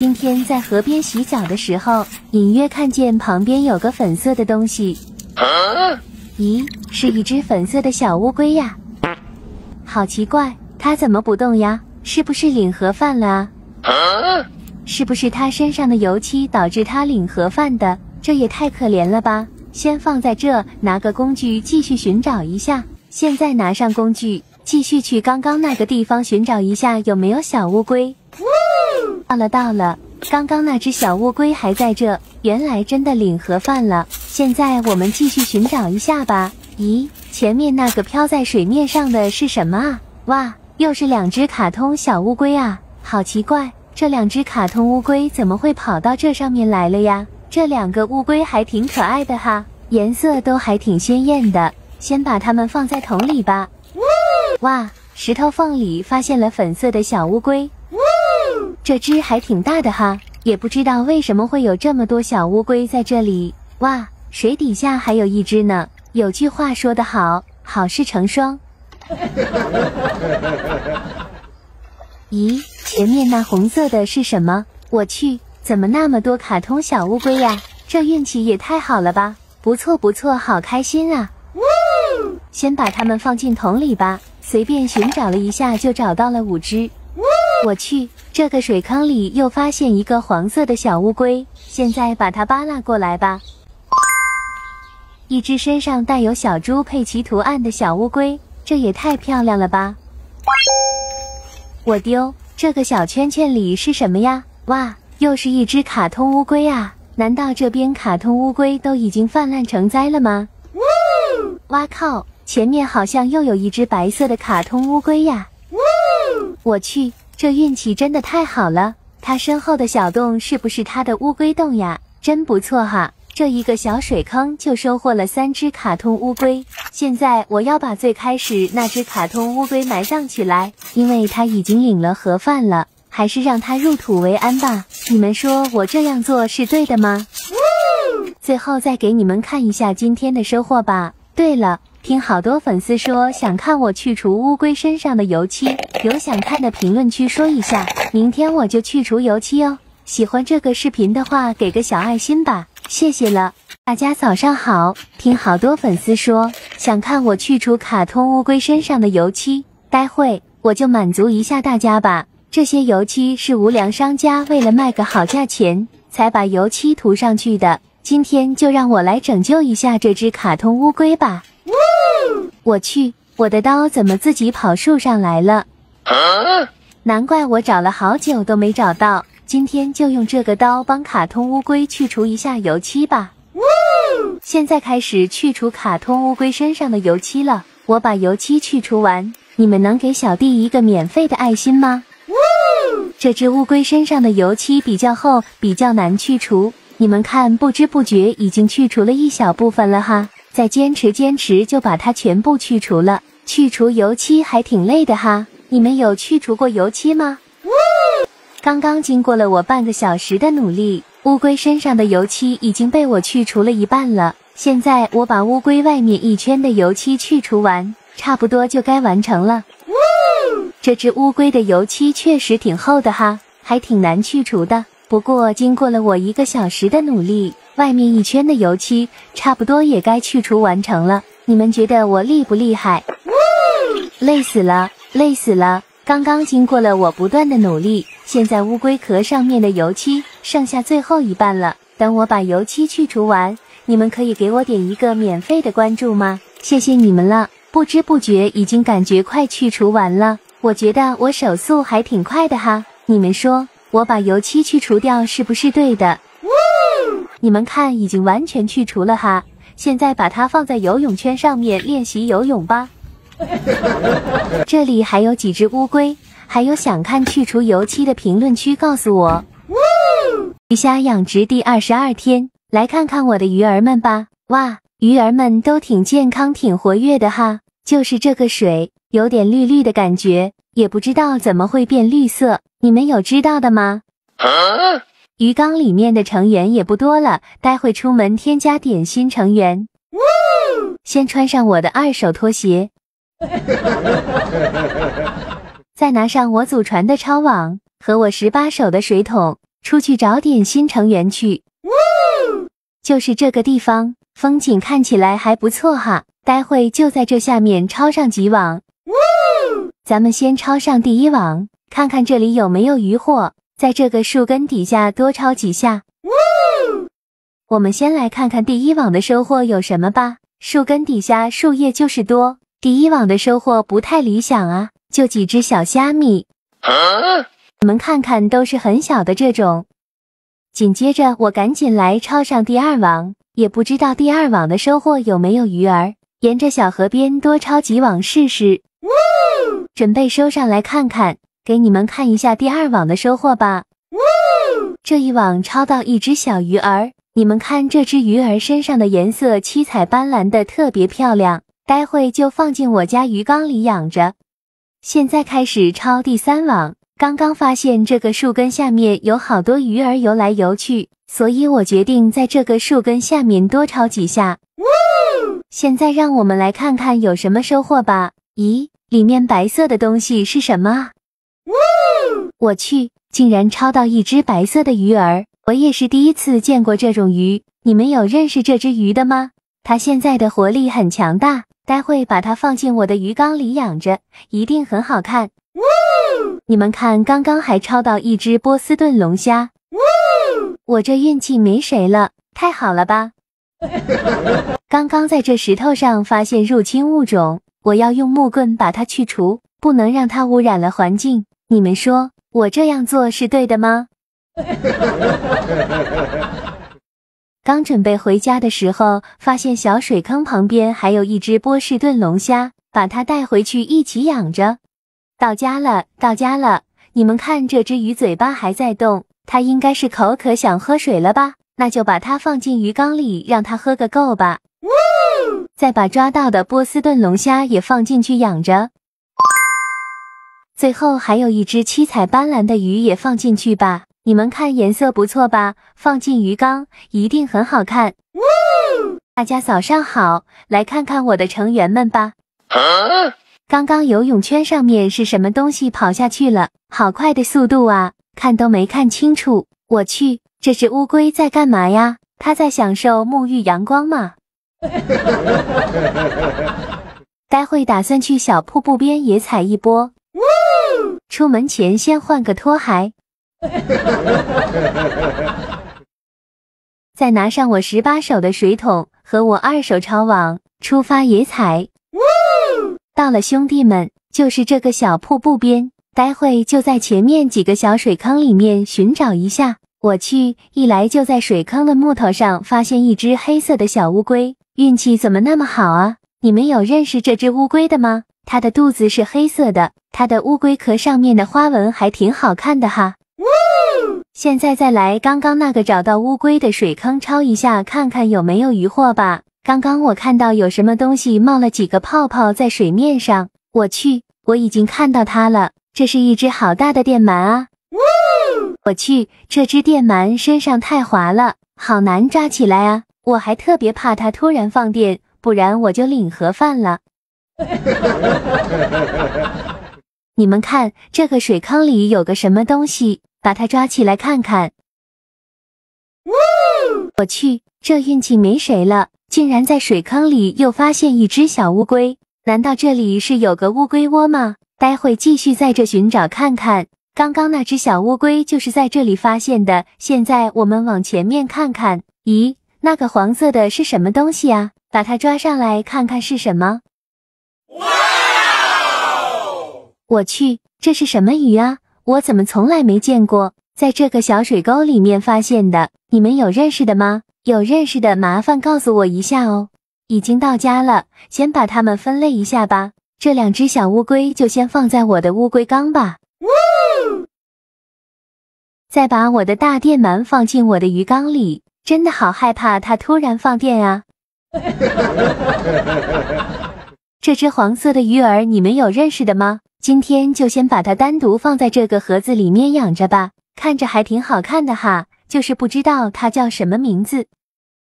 今天在河边洗脚的时候，隐约看见旁边有个粉色的东西。咦，是一只粉色的小乌龟呀！好奇怪，它怎么不动呀？是不是领盒饭了啊？是不是它身上的油漆导致它领盒饭的？这也太可怜了吧！先放在这，拿个工具继续寻找一下。现在拿上工具，继续去刚刚那个地方寻找一下有没有小乌龟。到了到了，刚刚那只小乌龟还在这，原来真的领盒饭了。现在我们继续寻找一下吧。咦，前面那个飘在水面上的是什么啊？哇，又是两只卡通小乌龟啊！好奇怪，这两只卡通乌龟怎么会跑到这上面来了呀？这两个乌龟还挺可爱的哈，颜色都还挺鲜艳的。先把它们放在桶里吧。哇，石头缝里发现了粉色的小乌龟。这只还挺大的哈，也不知道为什么会有这么多小乌龟在这里。哇，水底下还有一只呢。有句话说得好，好事成双。咦，前面那红色的是什么？我去，怎么那么多卡通小乌龟呀？这运气也太好了吧！不错不错，好开心啊！先把它们放进桶里吧。随便寻找了一下，就找到了五只。我去，这个水坑里又发现一个黄色的小乌龟，现在把它扒拉过来吧。一只身上带有小猪佩奇图案的小乌龟，这也太漂亮了吧！我丢，这个小圈圈里是什么呀？哇，又是一只卡通乌龟啊！难道这边卡通乌龟都已经泛滥成灾了吗？哇靠，前面好像又有一只白色的卡通乌龟呀！我去。这运气真的太好了！它身后的小洞是不是它的乌龟洞呀？真不错哈！这一个小水坑就收获了三只卡通乌龟。现在我要把最开始那只卡通乌龟埋葬起来，因为它已经领了盒饭了。还是让它入土为安吧。你们说我这样做是对的吗？最后再给你们看一下今天的收获吧。对了。听好多粉丝说想看我去除乌龟身上的油漆，有想看的评论区说一下，明天我就去除油漆哦。喜欢这个视频的话，给个小爱心吧，谢谢了。大家早上好，听好多粉丝说想看我去除卡通乌龟身上的油漆，待会我就满足一下大家吧。这些油漆是无良商家为了卖个好价钱才把油漆涂上去的，今天就让我来拯救一下这只卡通乌龟吧。我去，我的刀怎么自己跑树上来了？难怪我找了好久都没找到。今天就用这个刀帮卡通乌龟去除一下油漆吧。现在开始去除卡通乌龟身上的油漆了。我把油漆去除完，你们能给小弟一个免费的爱心吗？这只乌龟身上的油漆比较厚，比较难去除。你们看，不知不觉已经去除了一小部分了哈。再坚持坚持，就把它全部去除了。去除油漆还挺累的哈，你们有去除过油漆吗？刚刚经过了我半个小时的努力，乌龟身上的油漆已经被我去除了一半了。现在我把乌龟外面一圈的油漆去除完，差不多就该完成了。这只乌龟的油漆确实挺厚的哈，还挺难去除的。不过经过了我一个小时的努力。外面一圈的油漆差不多也该去除完成了，你们觉得我厉不厉害？累死了，累死了！刚刚经过了我不断的努力，现在乌龟壳上面的油漆剩下最后一半了。等我把油漆去除完，你们可以给我点一个免费的关注吗？谢谢你们了！不知不觉已经感觉快去除完了，我觉得我手速还挺快的哈。你们说我把油漆去除掉是不是对的？你们看，已经完全去除了哈。现在把它放在游泳圈上面练习游泳吧。这里还有几只乌龟，还有想看去除油漆的评论区告诉我。鱼虾养殖第二十二天，来看看我的鱼儿们吧。哇，鱼儿们都挺健康、挺活跃的哈。就是这个水有点绿绿的感觉，也不知道怎么会变绿色。你们有知道的吗？鱼缸里面的成员也不多了，待会出门添加点新成员。先穿上我的二手拖鞋，再拿上我祖传的抄网和我十八手的水桶，出去找点新成员去。就是这个地方，风景看起来还不错哈。待会就在这下面抄上几网。咱们先抄上第一网，看看这里有没有鱼货。在这个树根底下多抄几下。我们先来看看第一网的收获有什么吧。树根底下树叶就是多，第一网的收获不太理想啊，就几只小虾米。你们看看，都是很小的这种。紧接着我赶紧来抄上第二网，也不知道第二网的收获有没有鱼儿。沿着小河边多抄几网试试，准备收上来看看，给你们看一下第二网的收获吧。这一网抄到一只小鱼儿，你们看这只鱼儿身上的颜色七彩斑斓的，特别漂亮。待会就放进我家鱼缸里养着。现在开始抄第三网，刚刚发现这个树根下面有好多鱼儿游来游去，所以我决定在这个树根下面多抄几下。现在让我们来看看有什么收获吧。咦，里面白色的东西是什么啊？我去，竟然抄到一只白色的鱼儿！我也是第一次见过这种鱼。你们有认识这只鱼的吗？它现在的活力很强大，待会把它放进我的鱼缸里养着，一定很好看。你们看，刚刚还抄到一只波斯顿龙虾。我这运气没谁了，太好了吧！刚刚在这石头上发现入侵物种，我要用木棍把它去除，不能让它污染了环境。你们说我这样做是对的吗？刚准备回家的时候，发现小水坑旁边还有一只波士顿龙虾，把它带回去一起养着。到家了，到家了！你们看这只鱼嘴巴还在动，它应该是口渴想喝水了吧？那就把它放进鱼缸里，让它喝个够吧。再把抓到的波士顿龙虾也放进去养着。最后还有一只七彩斑斓的鱼也放进去吧。你们看颜色不错吧？放进鱼缸一定很好看。大家早上好，来看看我的成员们吧。刚刚游泳圈上面是什么东西跑下去了？好快的速度啊！看都没看清楚。我去。这只乌龟在干嘛呀？它在享受沐浴阳光吗？待会打算去小瀑布边野采一波。出门前先换个拖鞋。再拿上我十八手的水桶和我二手抄网，出发野采。到了，兄弟们，就是这个小瀑布边。待会就在前面几个小水坑里面寻找一下。我去，一来就在水坑的木头上发现一只黑色的小乌龟，运气怎么那么好啊？你们有认识这只乌龟的吗？它的肚子是黑色的，它的乌龟壳上面的花纹还挺好看的哈。现在再来刚刚那个找到乌龟的水坑抄一下，看看有没有鱼货吧。刚刚我看到有什么东西冒了几个泡泡在水面上，我去，我已经看到它了，这是一只好大的电鳗啊。我去，这只电鳗身上太滑了，好难抓起来啊！我还特别怕它突然放电，不然我就领盒饭了。你们看，这个水坑里有个什么东西，把它抓起来看看。我去，这运气没谁了，竟然在水坑里又发现一只小乌龟。难道这里是有个乌龟窝吗？待会继续在这寻找看看。刚刚那只小乌龟就是在这里发现的。现在我们往前面看看，咦，那个黄色的是什么东西啊？把它抓上来看看是什么。哇！我去，这是什么鱼啊？我怎么从来没见过？在这个小水沟里面发现的。你们有认识的吗？有认识的麻烦告诉我一下哦。已经到家了，先把它们分类一下吧。这两只小乌龟就先放在我的乌龟缸吧。再把我的大电鳗放进我的鱼缸里，真的好害怕它突然放电啊！这只黄色的鱼儿，你们有认识的吗？今天就先把它单独放在这个盒子里面养着吧，看着还挺好看的哈，就是不知道它叫什么名字。